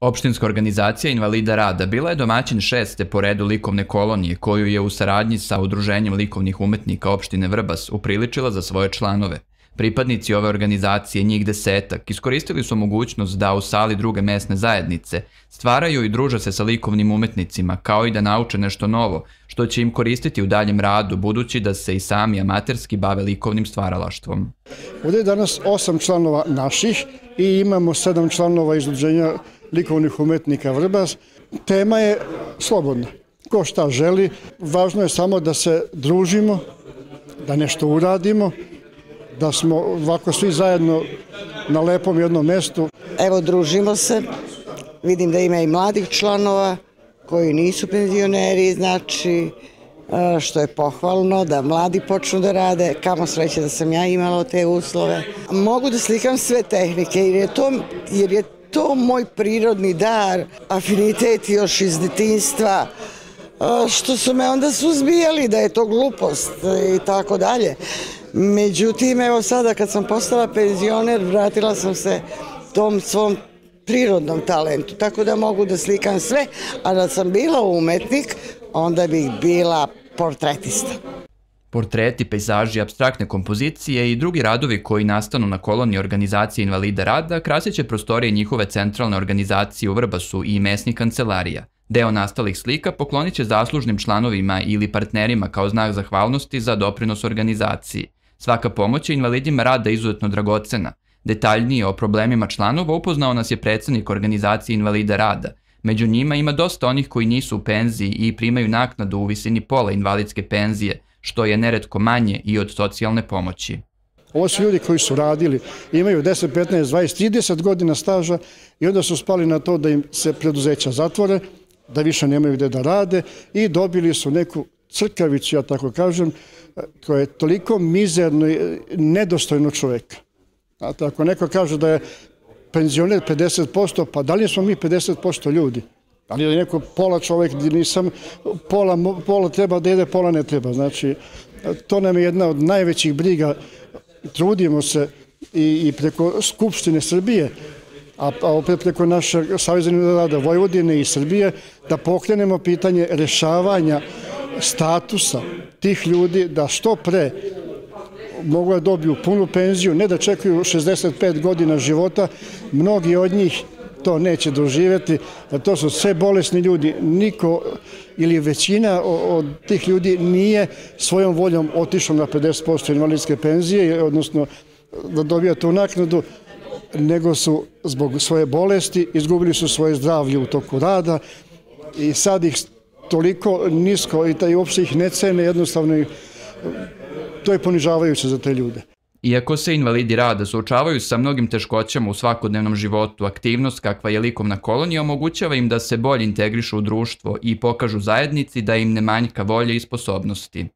Opštinska organizacija Invalida rada bila je domaćin šeste po redu likovne kolonije koju je u saradnji sa Udruženjem likovnih umetnika opštine Vrbas upriličila za svoje članove. Pripadnici ove organizacije, njih desetak, iskoristili su mogućnost da u sali druge mesne zajednice stvaraju i druže se sa likovnim umetnicima, kao i da nauče nešto novo, što će im koristiti u daljem radu, budući da se i sami amaterski bave likovnim stvaralaštvom. Ovdje je danas osam članova naših i imamo sedam članova izluđenja likovnih umetnika Vrbas. Tema je slobodna. Ko šta želi, važno je samo da se družimo, da nešto uradimo, da smo ovako svi zajedno na lepom jednom mestu. Evo, družimo se. Vidim da ima i mladih članova koji nisu penzioneri, znači e, što je pohvalno da mladi počnu da rade, kamo sreće da sam ja imala te uslove. Mogu da slikam sve tehnike jer je to, jer je to moj prirodni dar, afinitet još iz detinstva, što su me onda suzbijali da je to glupost i tako dalje. Međutim, evo sada kad sam postala penzioner, vratila sam se tom svom prirodnom talentu, tako da mogu da slikam sve, a da sam bila umetnik, onda bih bila portretista. Portreti, pejzaži, abstraktne kompozicije i drugi radovi koji nastanu na koloniji organizacije invalida rada krasit će prostorije njihove centralne organizacije u Vrbasu i mesnih kancelarija. Deo nastalih slika poklonit će zaslužnim članovima ili partnerima kao znak zahvalnosti za doprinos organizaciji. Svaka pomoć je invalidima rada izuzetno dragocena. Detaljnije o problemima članova upoznao nas je predsednik organizacije invalida rada. Među njima ima dosta onih koji nisu u penziji i primaju naknadu u visini pola invalidske penzije, što je neretko manje i od socijalne pomoći. Ovo su ljudi koji su radili, imaju 10, 15, 20, 30 godina staža i onda su spali na to da im se preduzeća zatvore, da više nemaju gde da rade i dobili su neku crkavicu, ja tako kažem, koja je toliko mizerno i nedostojno čoveka. Znate, ako neko kaže da je penzioner 50%, pa da li smo mi 50% ljudi? Da li je neko pola čovek gdje nisam, pola, pola treba da jede, pola ne treba. Znači, to nam je jedna od najvećih briga. Trudimo se i, i preko Skupštine Srbije, a, a opet preko našeg Savjeza rada Vojvodine i Srbije, da pokrenemo pitanje rešavanja statusa tih ljudi da što pre mogu da dobiju punu penziju, ne da čekaju 65 godina života, mnogi od njih to neće doživeti, a to su sve bolesni ljudi, niko ili većina od tih ljudi nije svojom voljom otišao na 50% invalidske penzije, odnosno da dobija tu naknadu, nego su zbog svoje bolesti izgubili su svoje zdravlje u toku rada i sad ih toliko nisko i taj uopšte ih ne cene, jednostavno to je ponižavajuće za te ljude. Iako se invalidi rada suočavaju sa mnogim teškoćama u svakodnevnom životu, aktivnost kakva je likovna kolonija omogućava im da se bolje integrišu u društvo i pokažu zajednici da im ne manjka volje i sposobnosti.